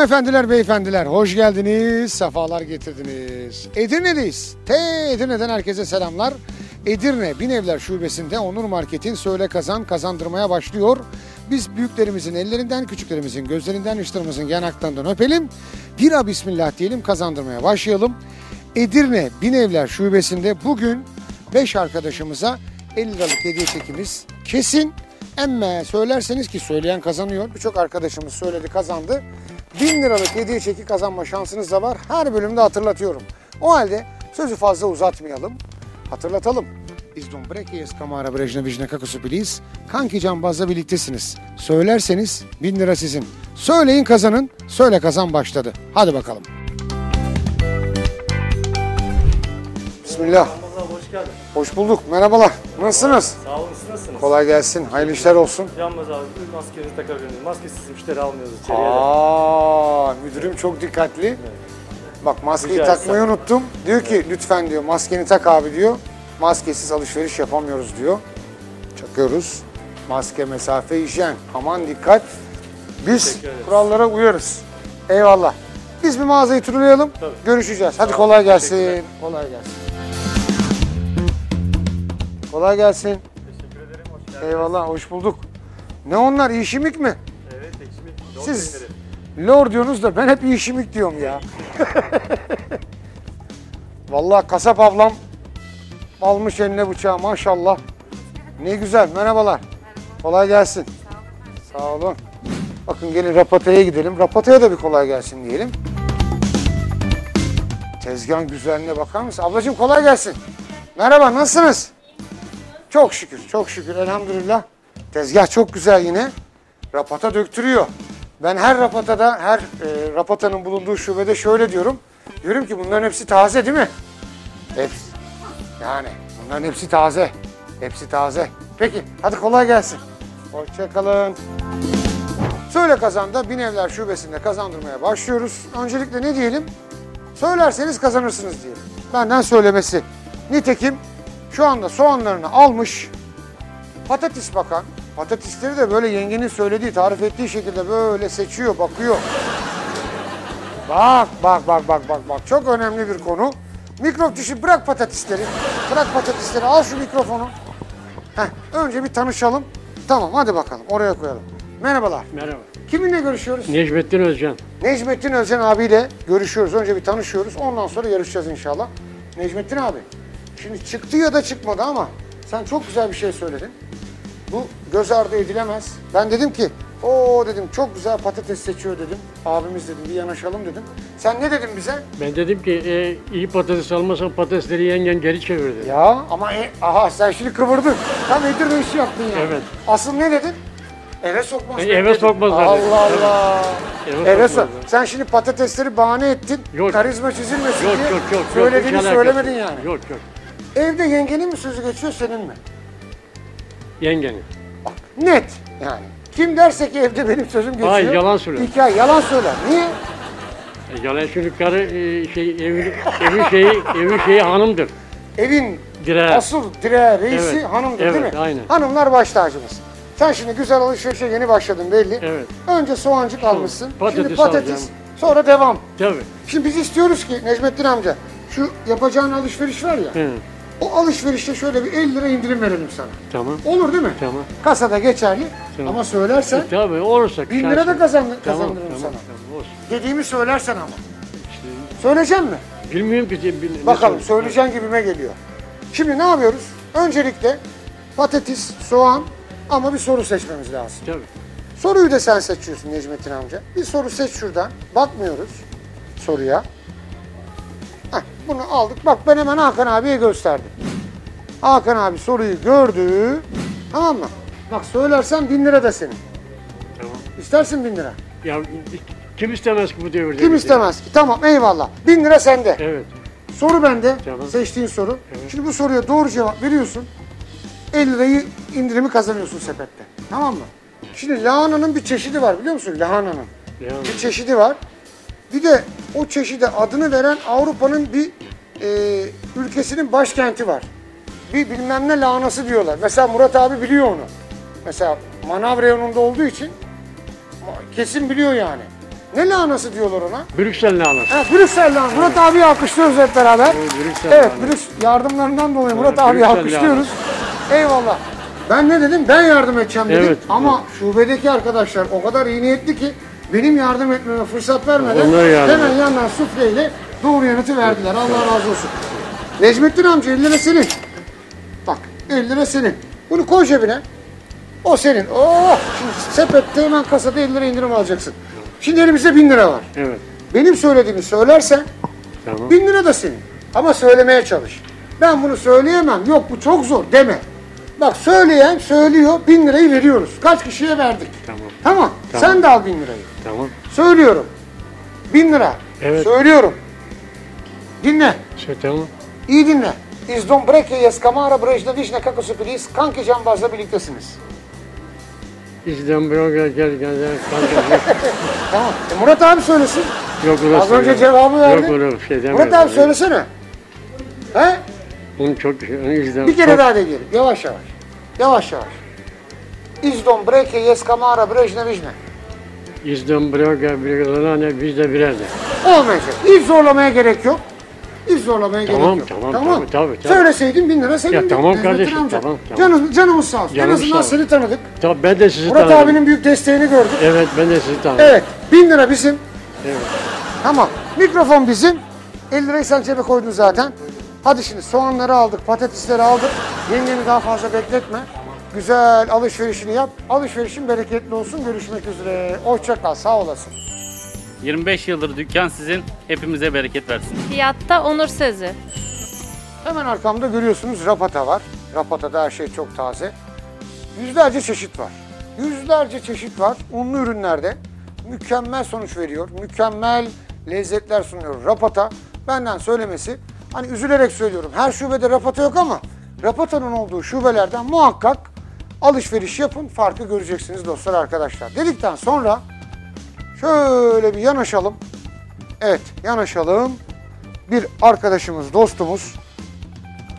Hanımefendiler, beyefendiler hoş geldiniz, sefalar getirdiniz. Edirne'deyiz. T Edirne'den herkese selamlar. Edirne Binevler Şubesi'nde Onur Market'in Söyle Kazan kazandırmaya başlıyor. Biz büyüklerimizin ellerinden, küçüklerimizin gözlerinden, yaşlarımızın yanaklarından öpelim. Bira bismillah diyelim kazandırmaya başlayalım. Edirne Binevler Şubesi'nde bugün 5 arkadaşımıza 50 liralık hediye çekimiz kesin. Emme söylerseniz ki söyleyen kazanıyor. Birçok arkadaşımız söyledi kazandı. 1000 liralık hediye çeki kazanma şansınız da var. Her bölümde hatırlatıyorum. O halde sözü fazla uzatmayalım. Hatırlatalım. Iz Dombrekies Kamara Brejna Vijna Kakusu Please. Kanki Cambaz'la birliktesiniz. Söylerseniz 1000 lira sizin. Söyleyin kazanın. Söyle kazan başladı. Hadi bakalım. Bismillah. Hoş geldin. Hoş bulduk. Merhabalar. Nasılsınız? Sağ olun siz nasılsınız? Kolay gelsin. Hayırlı işler olsun. Yanmaz abi maskenizi takabilirsiniz. Maskesiz müşteri almıyoruz içeriye. Aa, müdürüm çok dikkatli. Bak maskeyi Rica takmayı unuttum. Diyor ki lütfen diyor maskeni tak abi diyor. Maskesiz alışveriş yapamıyoruz diyor. Çakıyoruz. Maske, mesafe, hijyen. Aman dikkat. Biz kurallara uyarız. Eyvallah. Biz bir mağazayı turlayalım. Tabii. Görüşeceğiz. Hadi kolay gelsin. Kolay gelsin. Kolay gelsin. Teşekkür ederim. Hoş geldin. Eyvallah, hoş bulduk. Ne onlar, işimik mi? Evet ekşimik. Yol Siz- peyniri. Lor diyorsunuz da ben hep işimik diyorum ya. Vallahi kasap ablam almış eline bıçağı maşallah. Ne güzel merhabalar. Kolay gelsin. Sağ olun. Bakın gelin Rapata'ya gidelim. Rapata'ya da bir kolay gelsin diyelim. Tezgahın güzelliğine bakar mısın? Ablacığım kolay gelsin. Merhaba nasılsınız? Çok şükür, çok şükür elhamdülillah. Tezgah çok güzel yine. Rapata döktürüyor. Ben her rapatada, her e, rapatanın bulunduğu şubede şöyle diyorum. Diyorum ki bunların hepsi taze değil mi? Hepsi. Yani bunların hepsi taze. Hepsi taze. Peki hadi kolay gelsin. Hoşçakalın. Söyle kazanda Binevler Şubesi'nde kazandırmaya başlıyoruz. Öncelikle ne diyelim? Söylerseniz kazanırsınız diyelim. Benden söylemesi. Nitekim şu anda soğanlarını almış, patates bakan, patatesleri de böyle yengenin söylediği, tarif ettiği şekilde böyle seçiyor, bakıyor. Bak, bak, bak, bak, bak, bak. Çok önemli bir konu. Mikrop dışı bırak patatesleri. Bırak patatesleri, al şu mikrofonu. Heh, önce bir tanışalım. Tamam, hadi bakalım. Oraya koyalım. Merhabalar. Merhaba. Kiminle görüşüyoruz? Necmettin Özcan. Necmettin Özcan abiyle görüşüyoruz. Önce bir tanışıyoruz. Ondan sonra yarışacağız inşallah. Necmettin abi, şimdi çıktı ya da çıkmadı ama sen çok güzel bir şey söyledin. Bu göz ardı edilemez. Ben dedim ki, o dedim çok güzel patates seçiyor dedim. Abimiz dedim bir yanaşalım dedim. Sen ne dedin bize? Ben dedim ki e, iyi patates almasan patatesleri yengen geri çevir dedim. Ya ama e, aha sen şimdi kıvırdın. Tam Edirne işi yaptın yani. Evet. Asıl ne dedin? Eve sokmaz. E, eve sokmazlar Allah dedim. Allah. Eve Eve sokmazlar. Sen şimdi patatesleri bahane ettin. Yok. Karizma çizilmesin Yok diye. yok yok. Yok, hiç söylemedin alakası yani. yok. Yok yok. Evde yengenin mi sözü geçiyor senin mi? Yengenin. Net yani. Kim derse ki evde benim sözüm geçiyor. Hayır, yalan söylüyor. Hikaye yalan söyler. Niye? E, yalan şimdi karı e, şey evin, evin şeyi evin şeyi hanımdır. Evin Direği. asıl direği reisi Evet, hanımdır değil evet, mi? aynen. Hanımlar baş tacımız. Sen şimdi güzel alışverişe yeni başladın belli. Evet. Önce soğancık almışsın. patates şimdi patates. alacağım. Sonra devam. Tabii. Şimdi biz istiyoruz ki Necmettin amca şu yapacağın alışveriş var ya. Hı, O alışverişte şöyle bir 50 lira indirim verelim sana. tamam. Olur değil mi? Tamam. Kasada geçerli Tamam. ama söylersen E, tabii olursa. 1000 lira da şansın. kazan, Tamam, kazandırırım sana. tamam, olsun. Dediğimi söylersen ama. İşte, Söyleyecek mi? bilmiyorum ki. bil- ne Bakalım söyleyeyim. söyleyeceğin gibime geliyor. Şimdi ne yapıyoruz? Öncelikle patates, soğan ama bir soru seçmemiz lazım. Tabii. Soruyu da sen seçiyorsun Necmettin amca. Bir soru seç şuradan. Bakmıyoruz soruya. Bunu aldık. Bak ben hemen Hakan abiye gösterdim. Hakan abi soruyu gördü. Tamam mı? Bak söylersen bin lira da senin. Tamam. İstersin bin lira. Ya kim istemez ki bu devirde? Kim şey? istemez ki? Tamam eyvallah. Bin lira sende. Evet. Soru bende. Tamam. Seçtiğin soru. Evet. Şimdi bu soruya doğru cevap veriyorsun. 50 lirayı indirimi kazanıyorsun sepette. Tamam mı? Şimdi lahananın bir çeşidi var biliyor musun? Lahananın. Yani, Bir çeşidi var. Bir de o çeşide adını veren Avrupa'nın bir e, ülkesinin başkenti var. Bir bilmem ne lahanası diyorlar. Mesela Murat abi biliyor onu. Mesela manav reyonunda olduğu için kesin biliyor yani. Ne lahanası diyorlar ona? Brüksel lahanası. Ha, Brüksel lahanası. Murat abiyi alkışlıyoruz hep beraber. Brüksel Evet. Brüks yardımlarından dolayı Murat Evet, abiyi alkışlıyoruz. Eyvallah. Ben ne dedim? Ben yardım edeceğim dedim. Evet. Ama şubedeki arkadaşlar o kadar iyi niyetli ki benim yardım etmeme fırsat vermeden hemen yandan sufleyle doğru yanıtı verdiler. Allah razı olsun. Necmettin amca 50 lira senin. Bak 50 lira senin. Bunu koy cebine. O senin. Oh! Şimdi sepette hemen kasada 50 lira indirim alacaksın. Şimdi elimizde 1000 lira var. Evet. Benim söylediğimi söylersen Tamam. 1000 lira da senin. Ama söylemeye çalış. Ben bunu söyleyemem. Yok bu çok zor deme. Bak söyleyen söylüyor 1000 lirayı veriyoruz. Kaç kişiye verdik? Tamam. Tamam. Tamam. Sen de al 1000 lirayı. Tamam. Söylüyorum. 1000 lira. Evet. Söylüyorum. Dinle. Şey, tamam. İyi dinle. Iz Dombreke, Yeskamara, Brejda, Vişne, Kakası, Pilis, Kanki Cambaz'la birliktesiniz. İzden bırak gel gel gel. Tamam. E Murat abi söylesin. Yok orası. Az önce yok. cevabı verdi. Yok orası şey demiyorum. Murat abi söylesene. He? Onu çok izledim. Bir kere çok, daha deneyelim. Yavaş yavaş. Yavaş yavaş. İz Dombreke, Yeskamara, Brejda, Vişne. İzden bırak gel bir ne biz de birer de. Olmayacak. Hiç zorlamaya gerek yok. Hiç zorlamaya Tamam, gerek yok. tamam, tabii, tabii, tabii. Söyleseydin bin lira senin. Ya tamam kardeşim, tamam, tamam. Canımız, canımız sağ olsun. Canımız en azından sağ seni tanıdık. Tabii ben de sizi Murat tanıdım. abinin büyük desteğini gördük. Evet ben de sizi tanıdım. Evet. Bin lira bizim. Evet. Tamam. Mikrofon bizim. 50 lirayı sen cebe koydun zaten. Hadi şimdi soğanları aldık, patatesleri aldık. Yengeni daha fazla bekletme. Güzel alışverişini yap. Alışverişin bereketli olsun. Görüşmek üzere. Hoşça kal. Sağ olasın. 25 yıldır dükkan sizin. Hepimize bereket versin. Fiyatta onur sözü. Hemen arkamda görüyorsunuz rapata var. Rapatada her şey çok taze. Yüzlerce çeşit var. Yüzlerce çeşit var. Unlu ürünlerde mükemmel sonuç veriyor. Mükemmel lezzetler sunuyor. Rapata benden söylemesi. Hani üzülerek söylüyorum. Her şubede rapata yok ama rapatanın olduğu şubelerden muhakkak alışveriş yapın. Farkı göreceksiniz dostlar arkadaşlar. Dedikten sonra şöyle bir yanaşalım. Evet yanaşalım. Bir arkadaşımız, dostumuz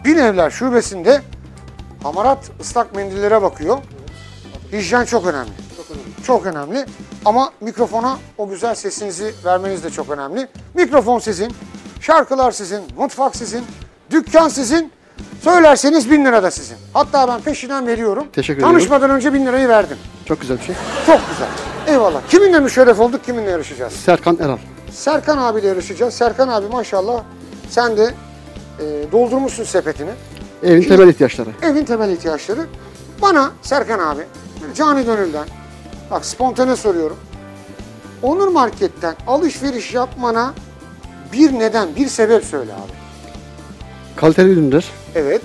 Bin Evler Şubesi'nde hamarat ıslak mendillere bakıyor. Hijyen çok önemli. Çok önemli. Ama mikrofona o güzel sesinizi vermeniz de çok önemli. Mikrofon sizin, şarkılar sizin, mutfak sizin, dükkan sizin. Söylerseniz bin lira da sizin. Hatta ben peşinden veriyorum. Teşekkür ediyorum. Tanışmadan önce bin lirayı verdim. Çok güzel bir şey. Çok güzel. Eyvallah. Kiminle müşerref olduk, kiminle yarışacağız? Serkan Eral. Serkan abiyle yarışacağız. Serkan abi maşallah sen de e, doldurmuşsun sepetini. Evin temel ihtiyaçları. Evin temel ihtiyaçları. Bana Serkan abi cani gönülden bak spontane soruyorum. Onur Market'ten alışveriş yapmana bir neden, bir sebep söyle abi. Kaliteli ürünler. Evet.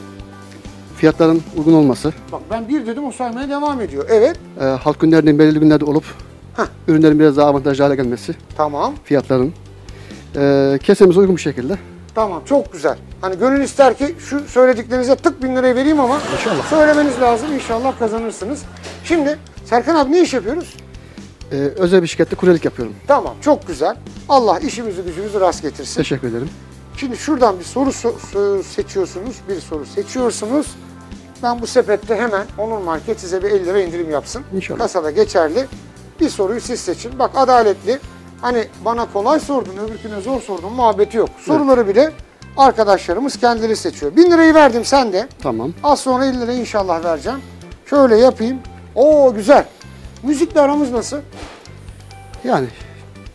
Fiyatların uygun olması. Bak ben bir dedim o saymaya devam ediyor. Evet. E, halk günlerinin belirli günlerde olup Heh. ürünlerin biraz daha avantajlı hale gelmesi. Tamam. Fiyatların. E, kesemize uygun bir şekilde. Tamam çok güzel. Hani gönül ister ki şu söylediklerinize tık bin lirayı vereyim ama İnşallah. söylemeniz lazım. İnşallah kazanırsınız. Şimdi Serkan abi ne iş yapıyoruz? E, özel bir şirkette kuryelik yapıyorum. Tamam çok güzel. Allah işimizi gücümüzü rast getirsin. Teşekkür ederim. Şimdi şuradan bir soru so- seçiyorsunuz. Bir soru seçiyorsunuz. Ben bu sepette hemen Onur Market size bir 50 lira indirim yapsın. İnşallah. Kasada geçerli. Bir soruyu siz seçin. Bak adaletli. Hani bana kolay sordun, öbürküne zor sordun muhabbeti yok. Soruları bile arkadaşlarımız kendileri seçiyor. 1000 lirayı verdim sen de. Tamam. Az sonra 50 lirayı inşallah vereceğim. Şöyle yapayım. Oo güzel. Müzikle aramız nasıl? Yani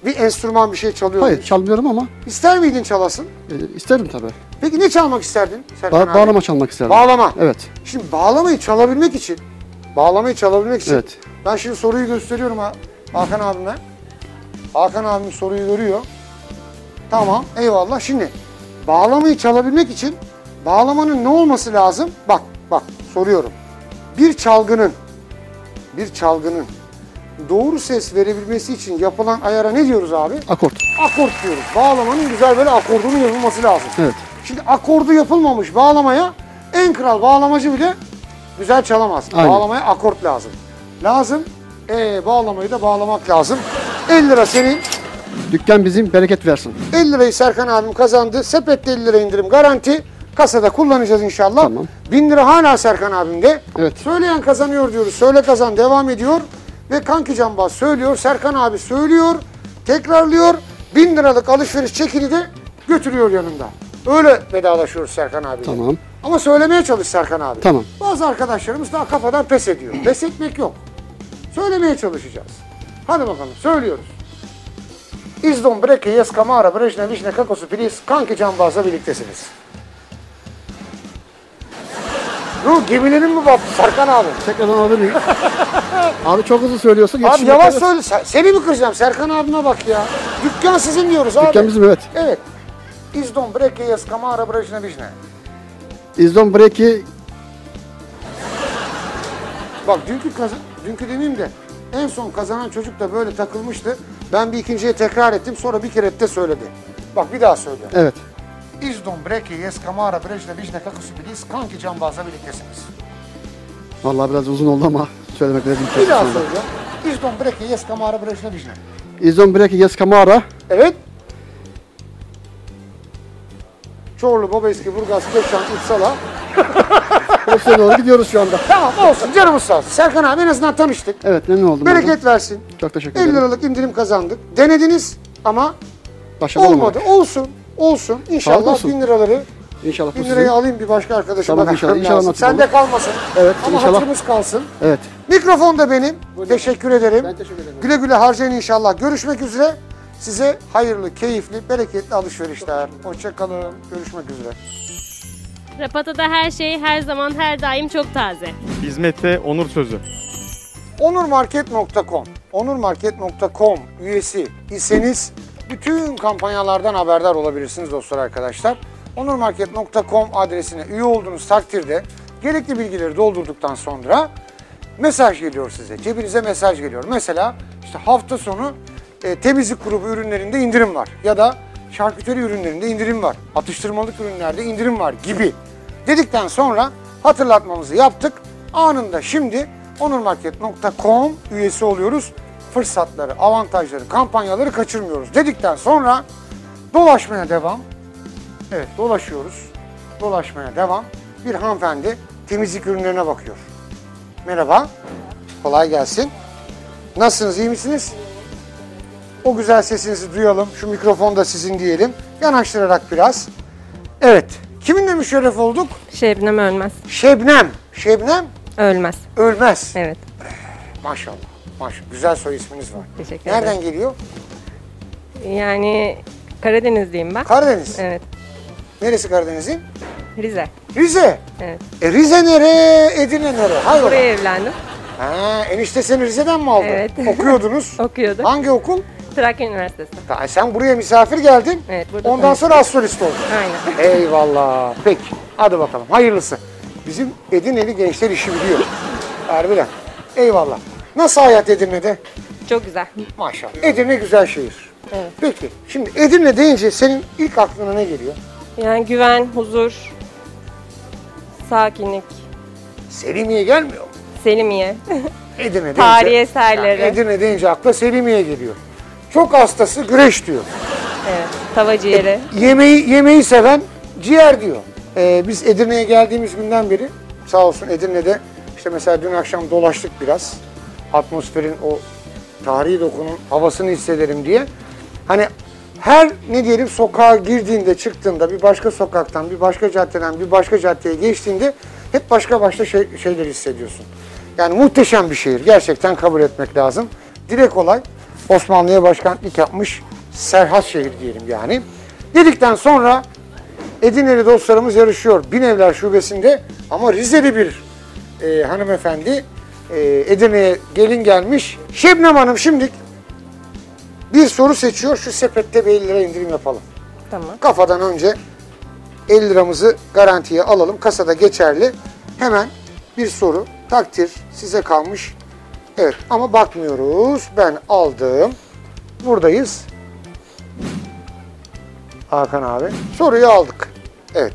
Bir enstrüman bir şey çalıyor hayır çalmıyorum ama İster miydin çalasın? e, isterim tabii. Peki ne çalmak isterdin Serkan Ba- abi? bağlama çalmak isterim. Bağlama. Evet. Şimdi bağlamayı çalabilmek için, bağlamayı çalabilmek için Evet. ben şimdi soruyu gösteriyorum ha Hakan abime. Hakan abim soruyu görüyor. Tamam, eyvallah. Şimdi bağlamayı çalabilmek için bağlamanın ne olması lazım? Bak, bak soruyorum. Bir çalgının, bir çalgının doğru ses verebilmesi için yapılan ayara ne diyoruz abi? Akort. Akort diyoruz. Bağlamanın güzel böyle akordunun yapılması lazım. Evet. Şimdi akordu yapılmamış bağlamaya en kral bağlamacı bile güzel çalamaz. Aynen. Bağlamaya akort lazım. Lazım. E bağlamayı da bağlamak lazım. 50 lira senin. Dükkan bizim bereket versin. 50 lirayı Serkan abim kazandı. Sepette 50 lira indirim garanti. Kasada kullanacağız inşallah. Tamam. 1000 lira hala Serkan abimde. Evet. Söyleyen kazanıyor diyoruz. Söyle kazan devam ediyor. Ve Kanki Cambaz söylüyor. Serkan abi söylüyor. tekrarlıyor. 1000 liralık alışveriş çekini de götürüyor yanında. Öyle vedalaşıyoruz Serkan abiyle. Tamam. Ama söylemeye çalış Serkan abi. Tamam. Bazı arkadaşlarımız daha kafadan pes ediyor. Pes etmek yok. Söylemeye çalışacağız. Hadi bakalım söylüyoruz. İzdon, Breke, Yes, Kamara, Brejne, Vişne, Kakosu, Pilis, Kanki Cambaz'la birliktesiniz. Ruh gemilerin mi battı Serkan abi? Tekrardan alabilir abi çok hızlı söylüyorsun. Abi yavaş söyle. Sen- Seni mi kıracağım? Serkan abime bak ya. Dükkan sizin diyoruz abi. Dükkan bizim evet. Evet. İzdon, Breke, Yes, Kamara, Brejne, Vişne. İzdon Breki Bak dünkü kazan, dünkü demeyeyim de en son kazanan çocuk da böyle takılmıştı. Ben bir ikinciye tekrar ettim sonra bir kere de söyledi. Bak bir daha söyle. evet. İzdon, Breke, Yes, Kamara, Brejne, Vişne, Kakusu, Bilis, Kanki Cambaz'la birliktesiniz. Vallahi biraz uzun oldu ama söylemek lazım. Bir daha söylüyorum. İzdon, Breke, Yes, Kamara, Brejne, Vişne. İzdon Breki Yes Kamara. Evet. Çorlu, Babeski, Burgaz, Keşan, İpsala. Hepsine doğru gidiyoruz şu anda. Tamam olsun canımız sağ olsun. Serkan abi en azından tanıştık. Evet memnun oldum. Bereket versin. Çok teşekkür 50 ederim. liralık indirim kazandık. Denediniz ama Başarılı olmadı. Olsun. Olsun. İnşallah olsun. 1000 liraları İnşallah bu 1000 sizin. lirayı alayım bir başka arkadaşıma Tamam, inşallah, inşallah lazım. nasip Sende olur. kalmasın. Evet Ama inşallah. hatırımız kalsın. Evet. Mikrofon da benim. Teşekkür ederim. Ben teşekkür ederim. Güle güle harcayın inşallah. Görüşmek üzere. Size hayırlı, keyifli, bereketli alışverişler. Hoşçakalın. Görüşmek üzere. Rapata'da her şey her zaman her daim çok taze. Hizmette onur sözü. onurmarket.com onurmarket.com üyesi iseniz bütün kampanyalardan haberdar olabilirsiniz dostlar arkadaşlar. onurmarket.com adresine üye olduğunuz takdirde gerekli bilgileri doldurduktan sonra mesaj geliyor size. Cebinize mesaj geliyor. Mesela işte hafta sonu e, temizlik grubu ürünlerinde indirim var ya da şarküteri ürünlerinde indirim var. Atıştırmalık ürünlerde indirim var gibi dedikten sonra hatırlatmamızı yaptık. Anında şimdi onurmarket.com üyesi oluyoruz. Fırsatları, avantajları, kampanyaları kaçırmıyoruz dedikten sonra dolaşmaya devam. Evet dolaşıyoruz. Dolaşmaya devam. Bir hanımefendi temizlik ürünlerine bakıyor. Merhaba. Kolay gelsin. Nasılsınız? iyi misiniz? O güzel sesinizi duyalım. Şu mikrofon da sizin diyelim. Yanaştırarak biraz. Evet. Kiminle müşerref olduk? Şebnem ölmez. Şebnem. Şebnem Ölmez. ölmez. Evet. Maşallah. Maşallah. Güzel soy isminiz var. Teşekkür Nereden ederim. geliyor? Yani Karadenizliyim ben. Karadeniz. Evet. Neresi Karadeniz'in? Rize. Rize. Evet. E Rize nere? Edirne nere? Hayır. Buraya evlendim. Ha, enişte seni Rize'den mi aldı? Evet. Okuyordunuz. Okuyordum. Hangi okul? Trakya Üniversitesi. Ha, sen buraya misafir geldin. Evet, burada Ondan sonra astrolist oldun. Aynen. Eyvallah. Peki. Hadi bakalım. Hayırlısı. Bizim Edirne'li gençler işi biliyor. Harbiden. Eyvallah. Nasıl hayat Edirne'de? Çok güzel. Maşallah. Edirne güzel şehir. Evet. Peki. Şimdi Edirne deyince senin ilk aklına ne geliyor? Yani güven, huzur, sakinlik, Selimiye gelmiyor mu? Selimiye. Edirne deyince, Tarihi eserleri. Yani Edirne deyince akla Selimiye geliyor. Çok hastası güreş diyor. evet. Tava ciğeri. Yemeği yemeği seven ciğer diyor. Ee, biz Edirne'ye geldiğimiz günden beri sağ olsun Edirne'de işte mesela dün akşam dolaştık biraz. Atmosferin o tarihi dokunun havasını hissederim diye. Hani her ne diyelim sokağa girdiğinde çıktığında bir başka sokaktan bir başka caddeden bir başka caddeye geçtiğinde hep başka başka şey, şeyler hissediyorsun. Yani muhteşem bir şehir. Gerçekten kabul etmek lazım. Direkt olay Osmanlı'ya başkentlik yapmış Serhat şehir diyelim yani. Dedikten sonra Edirne'li dostlarımız yarışıyor. Binevler Şubesi'nde ama Rize'li bir e, hanımefendi e, Edirne'ye gelin gelmiş. Şebnem Hanım şimdi bir soru seçiyor. Şu sepette bir 50 lira indirim yapalım. Tamam. Kafadan önce 50 liramızı garantiye alalım. Kasada geçerli. Hemen bir soru. Takdir size kalmış. Evet ama bakmıyoruz. Ben aldım. Buradayız. Hakan abi. Soruyu aldık. Evet.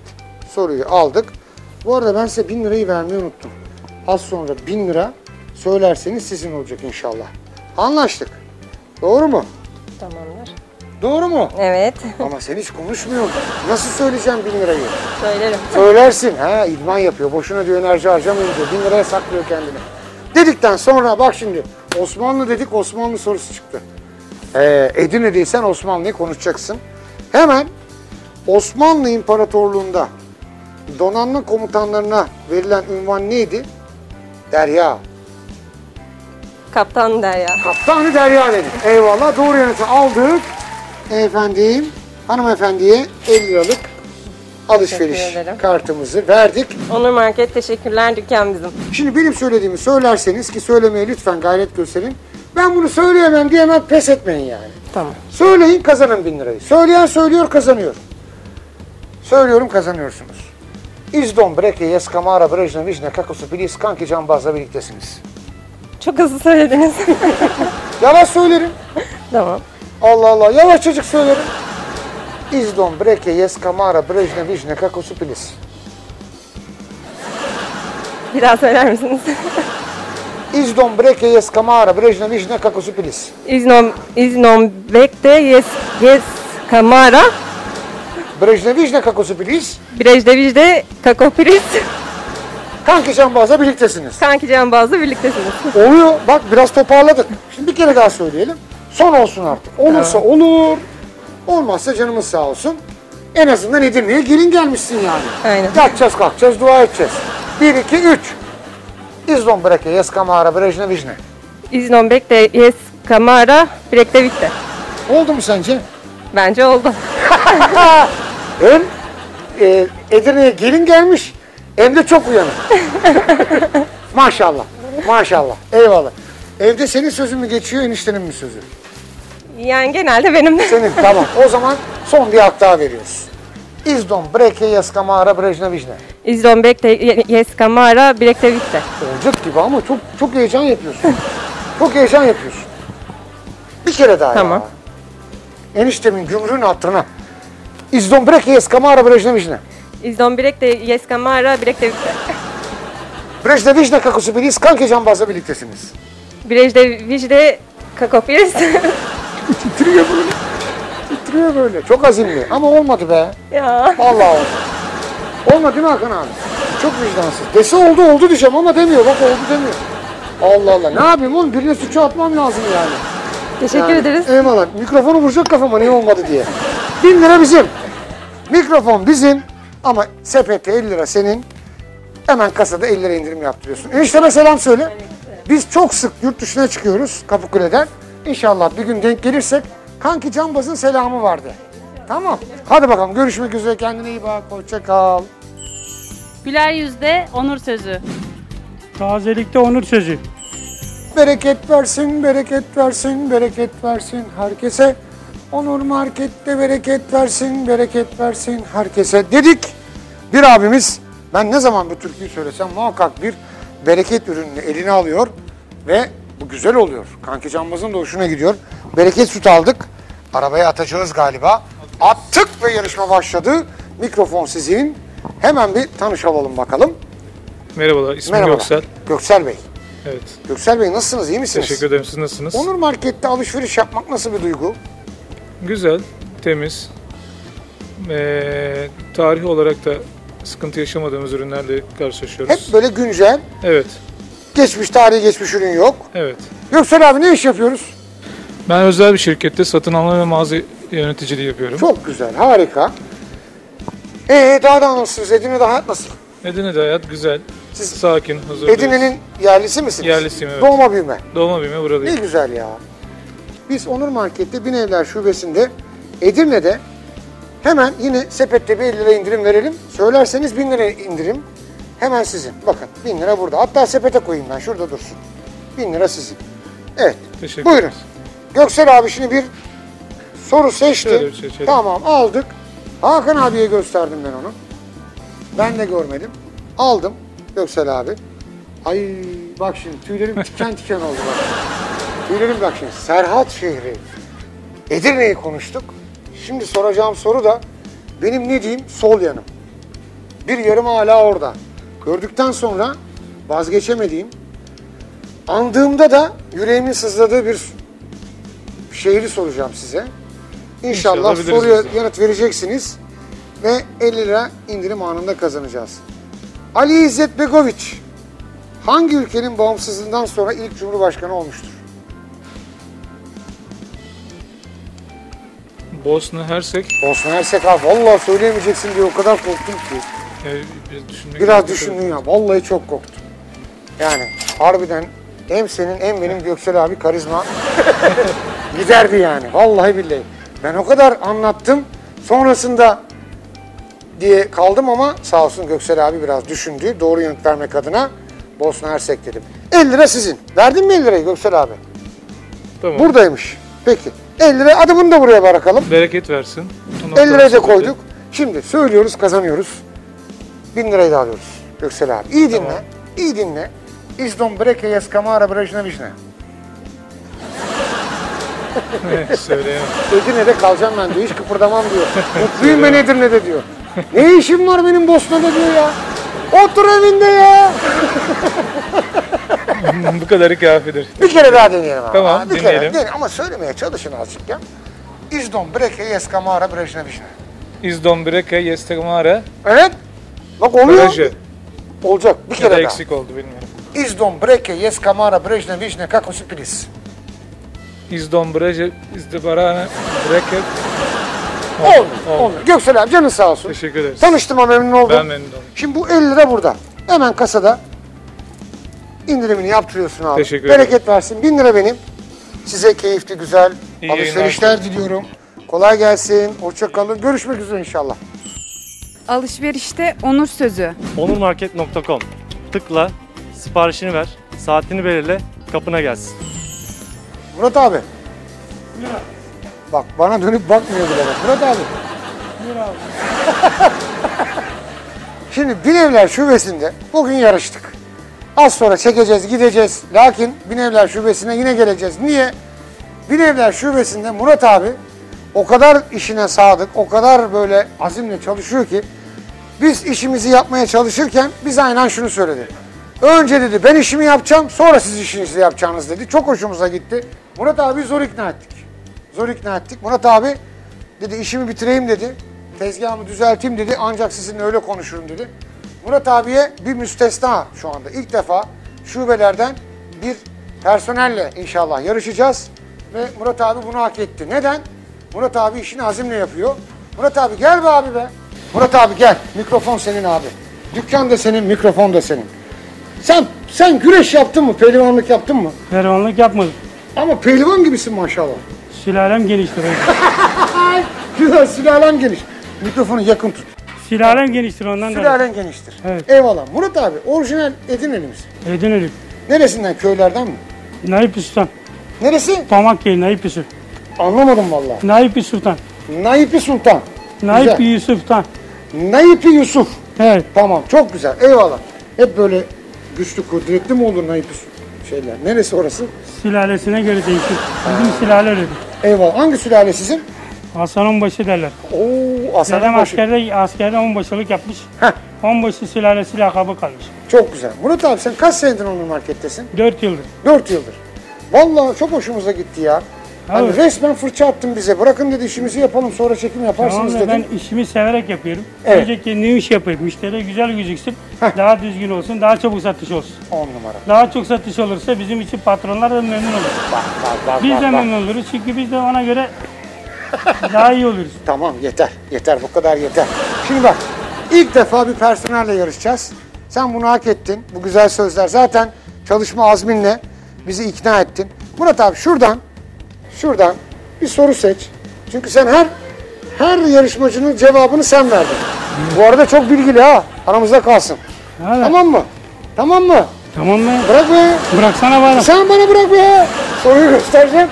Soruyu aldık. Bu arada ben size 1000 lirayı vermeyi unuttum. Az sonra 1000 lira söylerseniz sizin olacak inşallah. Anlaştık. Doğru mu? Tamamdır. Doğru mu? Evet. Ama sen hiç konuşmuyorsun. Nasıl söyleyeceğim 1000 lirayı? Söylerim. Söylersin. Ha idman yapıyor. Boşuna diyor enerji harcamayın diyor. 1000 liraya saklıyor kendini. Dedikten sonra bak şimdi Osmanlı dedik Osmanlı sorusu çıktı. Ee, Edirne'deysen Osmanlı'yı konuşacaksın. Hemen Osmanlı İmparatorluğu'nda donanma komutanlarına verilen ünvan neydi? Derya. Kaptan Derya. Kaptanı Derya dedik. Eyvallah doğru yanıtı aldık. Efendim hanımefendiye 50 liralık alışveriş Teşekkür ederim. kartımızı verdik. Onur Market teşekkürler dükkan bizim. Şimdi benim söylediğimi söylerseniz ki söylemeye lütfen gayret gösterin. Ben bunu söyleyemem diye hemen pes etmeyin yani. Tamam. Söyleyin kazanın bin lirayı. Söyleyen söylüyor kazanıyor. Söylüyorum kazanıyorsunuz. İzdon, Breke, Yeskamara, Brejna, Vijne, Kakosu, Bilis, Kanki, Cambaz'la birliktesiniz. Çok hızlı söylediniz. Yavaş söylerim. tamam. Allah Allah yavaşçacık söylerim. İzdon, Breke, Yeskamara, Brejna, Vijne, Kakosu, Bilis. Bir daha söyler misiniz? İzdon, Breke, Yeskamara, Brejna, Vijne, Kakosu, Bilis. İznom, iznom bekte yes, yes kamara. Brejna, Vijne, Kakosu, Bilis. Birejde vicde kakopiriz. Kanki, Cambaz'la birliktesiniz. Kanki cambazla birliktesiniz. Oluyor. Bak biraz toparladık. Şimdi bir kere daha söyleyelim. Son olsun artık. Olursa olur. Olmazsa canımız sağ olsun. En azından Edirne'ye gelin gelmişsin yani. Aynen. Yatacağız kalkacağız dua edeceğiz. 1, 2, 3. İzdon breke, yes kamara, brejne, vijne. İznom bekte yes kamara birlikte bitti. Oldu mu sence? Bence oldu. Hem e, Edirne'ye gelin gelmiş hem de çok uyanık. maşallah. Maşallah. Eyvallah. Evde senin sözün mü geçiyor eniştenin mi sözü? Yani genelde benim. Senin tamam. O zaman son bir hak daha veriyoruz. İzdon breke, yes kamara, brejne, vijne. İznom bekte yes kamara birlikte bitti. Olacak gibi ama çok çok heyecan yapıyorsun. çok heyecan yapıyorsun. Bir kere daha Tamam. ya. Eniştemin gümrüğün hatırına. İzdon breke, yes kamara, brejne, vijne. İznom birlikte yes kamara birlikte bitti. Brejne, vijne kakosu bilis, kanki cambazla birliktesiniz. Birejde vicde kakopiriz. Titriyor böyle. Titriyor böyle. Çok azimli ama olmadı be. ya. Vallahi olmadı. Olmadı değil mi Hakan abi? Çok vicdansız. Dese oldu oldu diyeceğim ama demiyor. Bak oldu demiyor. Allah Allah. Ne yapayım oğlum? Birine suçu atmam lazım yani. Teşekkür Yani, ederiz. Eyvallah. Mikrofonu vuracak kafama niye olmadı diye. Bin lira bizim. Mikrofon bizim ama sepette 50 lira senin. Hemen kasada 50 lira indirim yaptırıyorsun. Enişteme selam söyle. Biz çok sık yurt dışına çıkıyoruz Kapıkule'den. İnşallah bir gün denk gelirsek kanki Cambaz'ın selamı vardı. Tamam. Hadi bakalım görüşmek üzere. Kendine iyi bak. Hoşça kal. Güler yüzde onur sözü. Tazelikte onur sözü. Bereket versin, bereket versin, bereket versin herkese. Onur Market'te bereket versin, bereket versin herkese dedik. Bir abimiz ben ne zaman bu türküyü söylesem muhakkak bir bereket ürününü eline alıyor ve bu güzel oluyor. Kanki Canbaz'ın da hoşuna gidiyor. Bereket süt aldık. Arabaya atacağız galiba. Attık ve yarışma başladı. Mikrofon sizin. Hemen bir tanışalım bakalım. Merhabalar, ismim Merhabalar. Göksel. Göksel Bey. Evet, Göksel Bey nasılsınız? iyi misiniz? teşekkür ederim. Siz nasılsınız? Onur Market'te alışveriş yapmak nasıl bir duygu? Güzel, temiz. Ee, tarih olarak da sıkıntı yaşamadığımız ürünlerle karşılaşıyoruz. Hep böyle güncel, Evet, geçmiş tarihi geçmiş ürün yok. evet. Göksel abi ne iş yapıyoruz? Ben özel bir şirkette satın alma ve mağaza yöneticiliği yapıyorum. Çok güzel, harika. Ee daha da nasılsınız? Edirne'de hayat nasıl? Edirne'de hayat güzel, Siz sakin, huzurluyuz. Edirne'nin yerlisi misiniz? Yerlisiyim, evet. Doğma büyüme. Doğma büyüme Ne buradayım. güzel ya. Biz Onur Market'te Binevler Şubesi'nde Edirne'de hemen yine sepette bir 50 lira indirim verelim. Söylerseniz 1000 lira indirim hemen sizin. Bakın 1000 lira burada. Hatta sepete koyayım ben şurada dursun. 1000 lira sizin. Evet. Teşekkür Buyurun. ederiz. Göksel abi şimdi bir soru seçti. Şöyle bir şey. Tamam aldık. Hakan abiye gösterdim ben onu. Ben de görmedim. Aldım Göksel abi. Ay bak şimdi tüylerim tiken tiken oldu bak. Tüylerim bak şimdi. Serhat şehri. Edirne'yi konuştuk. Şimdi soracağım soru da benim ne diyeyim sol yanım. Bir yarım hala orada. Gördükten sonra vazgeçemediğim, andığımda da yüreğimin sızladığı bir şehri soracağım size. İnşallah, İnşallah soruya biz de. yanıt vereceksiniz ve 50 lira indirim anında kazanacağız. Ali İzzet Begoviç hangi ülkenin bağımsızlığından sonra ilk cumhurbaşkanı olmuştur? Bosna Hersek. Bosna Hersek abi vallahi söyleyemeyeceksin diye o kadar korktum ki. E, biraz düşünmek Biraz düşündün ya. Vallahi çok korktum. Yani harbiden hem senin hem benim Göksel abi karizma giderdi yani. Vallahi billahi. Ben o kadar anlattım. Sonrasında diye kaldım ama sağ olsun Göksel abi biraz düşündü. Doğru yanıt vermek adına Bosna Hersek dedim. 50 lira sizin. Verdin mi 50 lirayı Göksel abi? Tamam. Buradaymış. Peki. 50 lira. Hadi bunu da buraya bırakalım. Bereket versin. 50 lirayı da koyduk. Şimdi söylüyoruz kazanıyoruz. 1000 lirayı da alıyoruz Göksel abi. İyi dinle. iyi dinle. İzdon breke yes kamara brajna vişne. Söyleyemem. Edirne'de kalacağım ben diyor. Hiç kıpırdamam diyor. Mutluyum ben Edirne'de diyor. Ne işim var benim Bosna'da diyor ya. Otur evinde ya. Bu kadarı kafidir. Bir kere daha deneyelim abi. Tamam, bir Kere, dinleyelim. deneyelim. Ama söylemeye çalışın azıcık ya. İzdon breke yes kamara brajna vişne. İzdon Breke Yestegmara. Evet. Bak oluyor. Barajı. Olacak. Bir Ya kere da daha. eksik oldu bilmiyorum. İzdon breke yes kamara brajna vişne kako su pilis. İzdon Breke İzdebarana Breke. Olmuyor. oldu. Olmuyor. Göksel abi canın sağ olsun. Teşekkür ederiz. Tanıştığıma memnun oldum. Ben memnun oldum. Şimdi bu 50 lira burada. Hemen kasada indirimini yaptırıyorsun abi. Teşekkür Bereket versin. 1000 lira benim. Size keyifli, güzel İyi alışverişler diliyorum. Kolay gelsin. Hoşça kalın. Görüşmek üzere inşallah. Alışverişte onur sözü. Onurmarket.com Tıkla, siparişini ver, saatini belirle, kapına gelsin. Murat abi. Bak bana dönüp bakmıyor bile bak. Murat abi. Şimdi Binevler Şubesi'nde bugün yarıştık. Az sonra çekeceğiz, gideceğiz. Lakin Binevler Şubesi'ne yine geleceğiz. Niye? Binevler Şubesi'nde Murat abi o kadar işine sadık, o kadar böyle azimle çalışıyor ki biz işimizi yapmaya çalışırken biz aynen şunu söyledi. Önce dedi ben işimi yapacağım sonra siz işinizi yapacaksınız dedi. Çok hoşumuza gitti. Murat abi zor ikna ettik. Zor ikna ettik. Murat abi dedi işimi bitireyim dedi. Tezgahımı düzelteyim dedi. Ancak sizinle öyle konuşurum dedi. Murat abiye bir müstesna şu anda. ilk defa şubelerden bir personelle inşallah yarışacağız. Ve Murat abi bunu hak etti. Neden? Murat abi işini azimle yapıyor. Murat abi gel be abi be. Murat abi gel. Mikrofon senin abi. Dükkan da senin, mikrofon da senin. Sen sen güreş yaptın mı? Pehlivanlık yaptın mı? Pervanlık yapmadım. Ama pehlivan gibisin maşallah. Sülalem geniştir. Güzel sülalen geniş. Mikrofonu yakın tut. Sülalem geniştir ondan da. Sülalen geniştir. Evet. Eyvallah. Murat abi orijinal Edirne'li misin? Edirne'lik. Neresinden? Köylerden mi? Naip Sultan. Neresi? Pamakköy Naip Yusuf. Anlamadım vallahi. Naip Sultan. Naipi Sultan. Naip Güzel. Yusuf'tan. Naipi Yusuf. Evet. Tamam çok güzel. Eyvallah. Hep böyle güçlü kudretli mi olur Naipi Su- şeyler? Neresi orası? Sülalesine göre değişir. Bizim sülale öyledir. Eyvallah. Hangi sülale sizin? Hasan Onbaşı derler. Oo, Hasan'ın Dedem başı. askerde, askerde onbaşılık yapmış. Heh. Onbaşı sülalesi lakabı kalmış. Çok güzel. Murat abi sen kaç senedir onun markettesin? 4 yıldır. 4 yıldır. Vallahi çok hoşumuza gitti ya. Hani Evet. resmen fırça attın bize. Bırakın dedi işimizi yapalım sonra çekim yaparsınız Tamam da dedin. ben işimi severek yapıyorum. Evet. Önce kendim iş yapayım. Müşteri güzel gözüksün. Daha düzgün olsun. Daha çabuk satış olsun. 10 numara. Daha çok satış olursa bizim için patronlar da memnun olur. Bak bak bak. Biz bak, de bak. memnun oluruz çünkü biz de ona göre daha iyi oluruz. Tamam yeter. Yeter bu kadar yeter. Şimdi bak ilk defa bir personelle yarışacağız. Sen bunu hak ettin. Bu güzel sözler. Zaten çalışma azminle bizi ikna ettin. Murat abi şuradan şuradan bir soru seç. Çünkü sen her her yarışmacının cevabını sen verdin. Bu arada çok bilgili ha. Aramızda kalsın. Evet. Tamam mı? Tamam mı? Tamam mı? Bırak be. Bıraksana bana. Sen bana bırak be. Soruyu göstereceğim.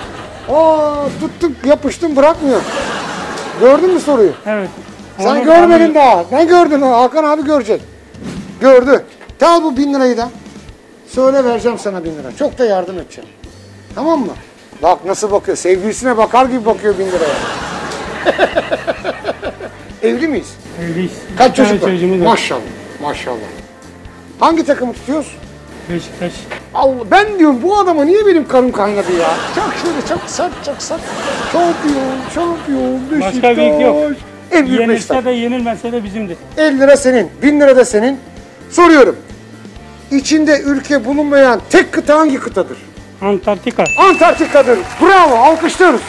Aa tuttum yapıştım bırakmıyor. Gördün mü soruyu? Evet. Sen Onu görmedin tahmin- daha. Ben gördün ha. Hakan abi görecek. Gördü. Al bu bin lirayı da. Söyle vereceğim sana bin lira. Çok da yardım edeceğim. Tamam mı? Bak nasıl bakıyor. Sevgilisine bakar gibi bakıyor bin liraya. Evli miyiz? Öyleyiz. Kaç Bir çocuk var? çocuğumuz var. Maşallah. Maşallah. Hangi takımı tutuyoruz? Beşiktaş. Allah ben diyorum bu adama niye benim kanım kaynadı ya? Çok şöyle çok sert çok sert. Şampiyon, şampiyon, Beşiktaş. Başka büyük yok. En büyük Beşiktaş. Yenilse de yenilmese de bizimdir. 50 lira senin, 1000 lira da senin. Soruyorum. İçinde ülke bulunmayan tek kıta hangi kıtadır? Antarktika. Antarktika'dır. Bravo, alkışlıyoruz.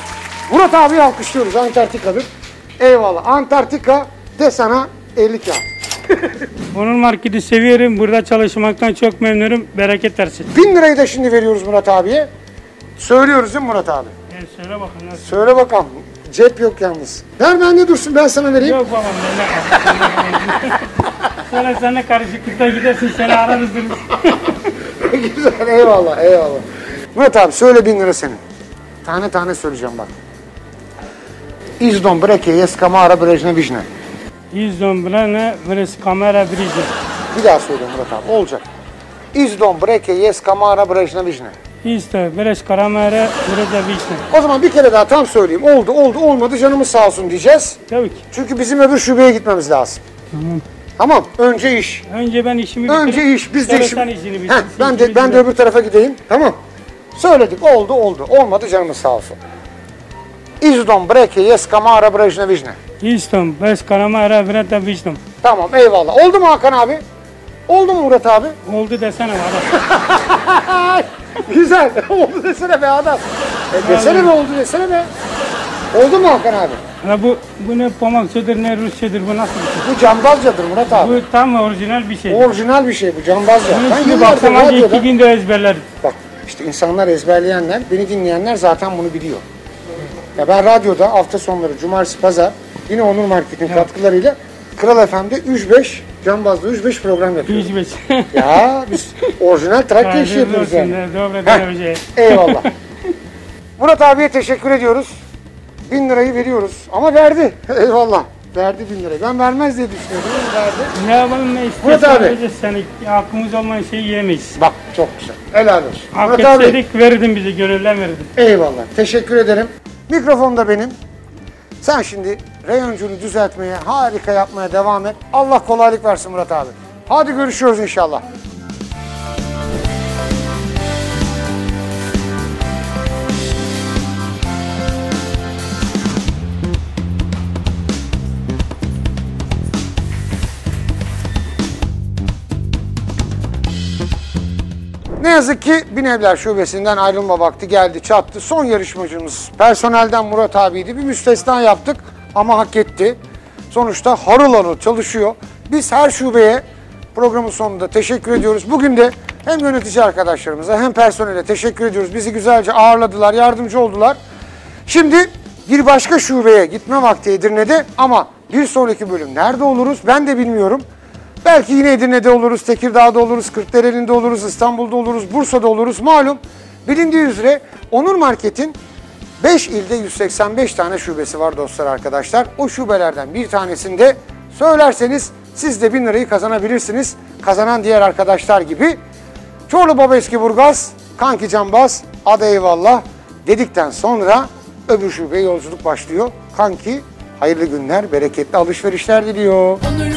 Murat abi alkışlıyoruz Antarktika'dır. Eyvallah. Antarktika de sana 50 kağıt. Onur Market'i seviyorum. Burada çalışmaktan çok memnunum. Bereket versin. 1000 lirayı da şimdi veriyoruz Murat abiye. Söylüyoruz değil mi Murat abi? Yani söyle bakın nasıl. Söyle bakalım. Cep yok yalnız. Ver bende dursun ben sana vereyim. Yok babam ben ne Sonra seninle karışıklıkta gidersin seni ararız dururuz. Güzel eyvallah eyvallah. Murat abi söyle 1000 lira senin. Tane tane söyleyeceğim bak. İzdon breke jest kamara brejne vijne. Yüzdüm brane vres kamera brizi. Bir daha söyle Murat abi olacak. İzdon breke jest kamara brejne vijne. İsto vres karamera vreze vişne. O zaman bir kere daha tam söyleyeyim. Oldu oldu olmadı canımız sağ olsun diyeceğiz. Tabii ki. Çünkü bizim öbür şubeye gitmemiz lazım. Tamam. Tamam önce iş. Önce ben işimi Önce iş biz de Sonra işim. sen işini bitir. Heh, ben de ben de öbür tarafa gideyim. Tamam. Söyledik oldu oldu. Olmadı canımız sağ olsun. İzdon breke jest kamara brejne vijne. İstom vres karamera vreze vişne. Tamam eyvallah. Oldu mu Hakan abi? Oldu mu Murat abi? Oldu desene bana. Güzel. oldu desene be adam. E, desene be oldu desene be. Oldu mu Hakan abi? Ya bu, bu ne Pomakçadır ne Rusçadır bu nasıl bir şey? Bu cambazcadır Murat abi. Bu tam orijinal bir şey. Orijinal bir şey bu cambazca. Ben şimdi yıllardır radyoda... iki günde ezberledim. Bak işte insanlar ezberleyenler, beni dinleyenler zaten bunu biliyor. Ya ben radyoda hafta sonları, cumartesi, pazar yine Onur Market'in katkılarıyla Kral FM'de 3-5, Cambaz'da 3-5 program yapıyoruz. Hiç beş. Ya biz orijinal Trakya işi yapıyoruz yani. Şey. Eyvallah. Murat abiye teşekkür ediyoruz. Bin lirayı veriyoruz. Ama verdi. Eyvallah. Verdi bin lirayı. Ben vermez diye düşünüyordum verdi. Ne yapalım ne Murat istiyorsan abi. vereceğiz seni. Hakkımız olmayan şeyi yemeyiz. Bak çok güzel. Helal olsun. Hak Murat abi etseydik verirdin bize gönülden verirdin. eyvallah. Teşekkür ederim. Mikrofon da benim. Sen şimdi reyoncunu düzeltmeye, harika yapmaya devam et. Allah kolaylık versin Murat abi. Hadi görüşürüz inşallah. Ne yazık ki Binevler Şubesi'nden ayrılma vakti geldi çattı. Son yarışmacımız personelden Murat abiydi. Bir müstesna yaptık ama hak etti. Sonuçta harıl harıl çalışıyor. Biz her şubeye programın sonunda teşekkür ediyoruz. Bugün de hem yönetici arkadaşlarımıza hem personele teşekkür ediyoruz. Bizi güzelce ağırladılar, yardımcı oldular. Şimdi bir başka şubeye gitme vakti Edirne'de ama bir sonraki bölüm nerede oluruz ben de bilmiyorum. Belki yine Edirne'de oluruz, Tekirdağ'da oluruz, Kırklareli'nde oluruz, İstanbul'da oluruz, Bursa'da oluruz. Malum bilindiği üzere Onur Market'in 5 ilde 185 tane şubesi var dostlar arkadaşlar. O şubelerden bir tanesinde söylerseniz siz de 1000 lirayı kazanabilirsiniz. Kazanan diğer arkadaşlar gibi. Çorlu Baba Eski Burgaz, Kanki Cambaz, adı eyvallah dedikten sonra öbür şubeye yolculuk başlıyor. Kanki hayırlı günler, bereketli alışverişler diliyor. Onur